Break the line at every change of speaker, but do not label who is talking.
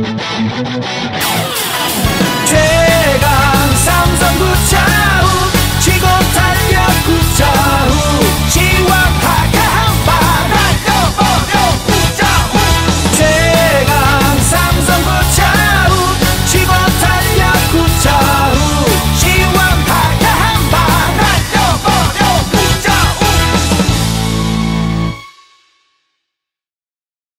you